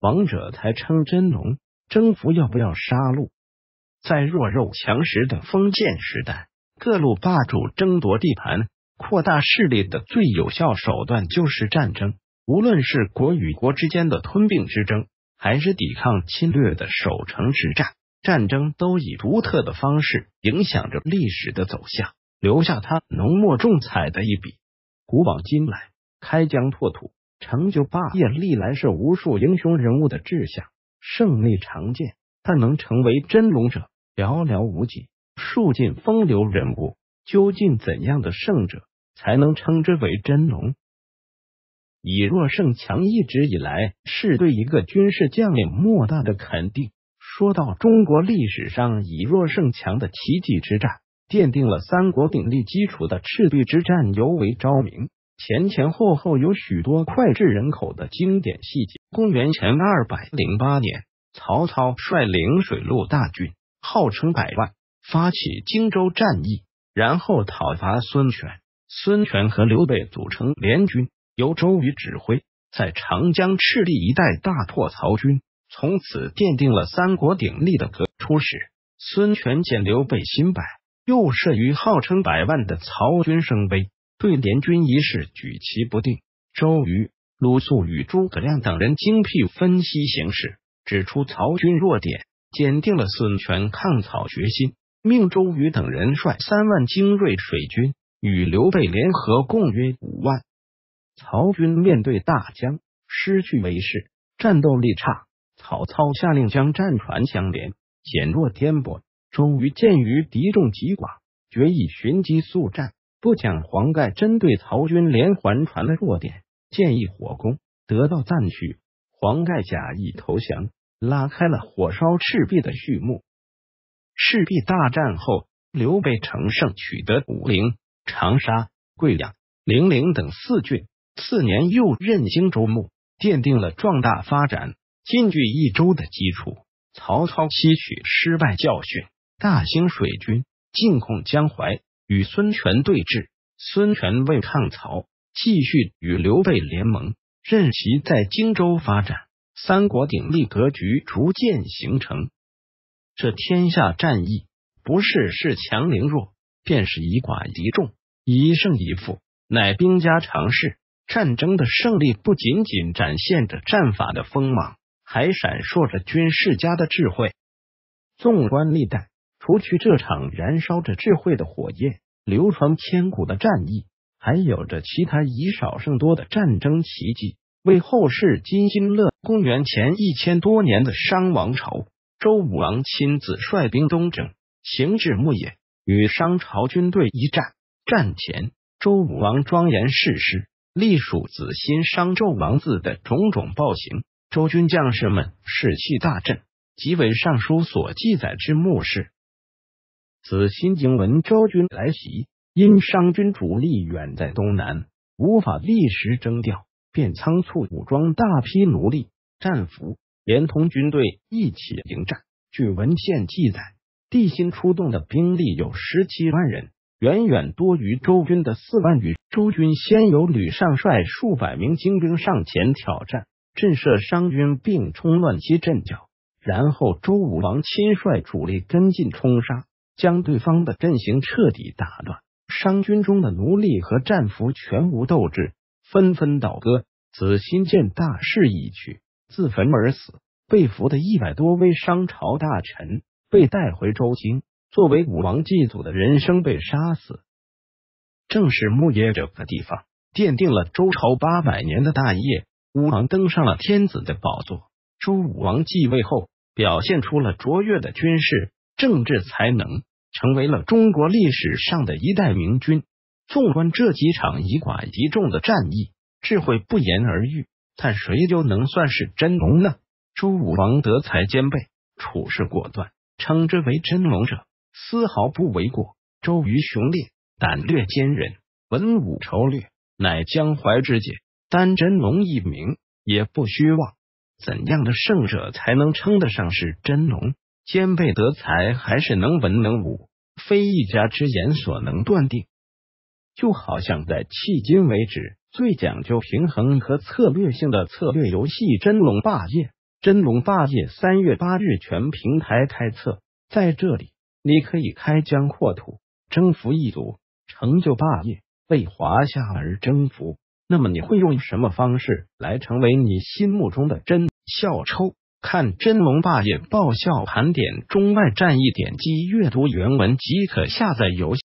王者才称真龙。征服要不要杀戮？在弱肉强食的封建时代，各路霸主争夺地盘、扩大势力的最有效手段就是战争。无论是国与国之间的吞并之争，还是抵抗侵略的守城之战，战争都以独特的方式影响着历史的走向，留下它浓墨重彩的一笔。古往今来，开疆拓土、成就霸业，历来是无数英雄人物的志向。胜利常见，但能成为真龙者寥寥无几，数尽风流人物。究竟怎样的胜者才能称之为真龙？以弱胜强一直以来是对一个军事将领莫大的肯定。说到中国历史上以弱胜强的奇迹之战，奠定了三国鼎立基础的赤壁之战尤为昭明。前前后后有许多脍炙人口的经典细节。公元前二百零八年，曹操率领水陆大军，号称百万，发起荆州战役，然后讨伐孙权。孙权和刘备组成联军，由周瑜指挥，在长江赤壁一带大破曹军，从此奠定了三国鼎立的格。初始，孙权见刘备新败，又慑于号称百万的曹军声威。对联军一事举棋不定，周瑜、鲁肃与诸葛亮等人精辟分析形势，指出曹军弱点，坚定了孙权抗曹决心，命周瑜等人率三万精锐水军与刘备联合，共约五万。曹军面对大江，失去威势，战斗力差。曹操下令将战船相连，减弱颠簸。周瑜鉴于敌众极寡，决意寻机速战。不讲黄盖针对曹军连环船的弱点，建议火攻，得到赞许。黄盖假意投降，拉开了火烧赤壁的序幕。赤壁大战后，刘备乘胜取得武陵、长沙、桂阳、零陵等四郡，次年又任荆州牧，奠定了壮大发展、进据益州的基础。曹操吸取失败教训，大兴水军，进控江淮。与孙权对峙，孙权为抗曹，继续与刘备联盟，任其在荆州发展，三国鼎立格局逐渐形成。这天下战役，不是恃强凌弱，便是以寡敌众，以胜以负，乃兵家常事。战争的胜利不仅仅展现着战法的锋芒，还闪烁着军事家的智慧。纵观历代。除去这场燃烧着智慧的火焰、流传千古的战役，还有着其他以少胜多的战争奇迹，为后世津津乐。公元前一千多年的商王朝，周武王亲自率兵东征，行至牧野，与商朝军队一战。战前，周武王庄严誓师，隶属子欣商纣王子的种种暴行，周军将士们士气大振，即为尚书所记载之墓事。此新经闻昭军来袭，因商军主力远在东南，无法立时征调，便仓促武装大批奴隶、战俘，连同军队一起迎战。据文献记载，地心出动的兵力有十七万人，远远多于周军的四万余。周军先由吕尚率数百名精兵上前挑战，震慑商军，并冲乱其阵脚，然后周武王亲率主力跟进冲杀。将对方的阵型彻底打乱，商军中的奴隶和战俘全无斗志，纷纷倒戈。子欣见大势已去，自焚而死。被俘的一百多位商朝大臣被带回周京，作为武王祭祖的人生被杀死。正是牧野这个地方，奠定了周朝八百年的大业。武王登上了天子的宝座。周武王继位后，表现出了卓越的军事。政治才能成为了中国历史上的一代明君。纵观这几场以寡敌众的战役，智慧不言而喻。但谁又能算是真龙呢？周武王德才兼备，处事果断，称之为真龙者丝毫不为过。周瑜雄烈，胆略坚韧，文武筹略，乃江淮之杰。单真龙一名也不虚妄。怎样的胜者才能称得上是真龙？兼备德才还是能文能武，非一家之言所能断定。就好像在迄今为止最讲究平衡和策略性的策略游戏《真龙霸业》，真龙霸业三月八日全平台开测，在这里你可以开疆扩土，征服异族，成就霸业，为华夏而征服。那么你会用什么方式来成为你心目中的真孝抽？看真龙霸业爆笑盘点中外战役，点击阅读原文即可下载游戏。